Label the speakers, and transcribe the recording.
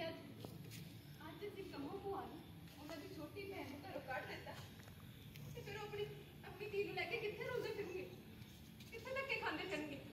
Speaker 1: आज जिस कमों को आना उन्हें छोटी बहन का रुकाट देता तो फिर अपनी